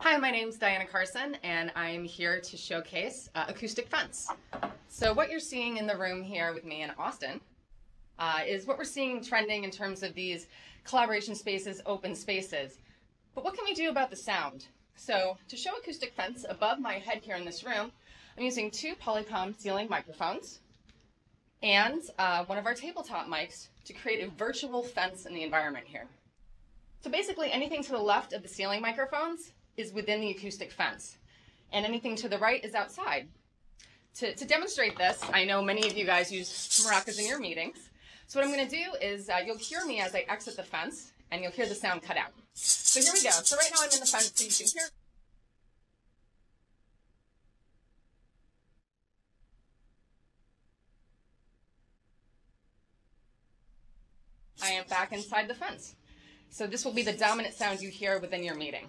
Hi, my name's Diana Carson, and I'm here to showcase uh, acoustic fence. So what you're seeing in the room here with me in Austin uh, is what we're seeing trending in terms of these collaboration spaces, open spaces. But what can we do about the sound? So to show acoustic fence above my head here in this room, I'm using two Polycom ceiling microphones and uh, one of our tabletop mics to create a virtual fence in the environment here. So basically anything to the left of the ceiling microphones is within the acoustic fence, and anything to the right is outside. To, to demonstrate this, I know many of you guys use maracas in your meetings. So what I'm going to do is uh, you'll hear me as I exit the fence, and you'll hear the sound cut out. So here we go. So right now I'm in the fence, so you can hear. I am back inside the fence. So this will be the dominant sound you hear within your meeting.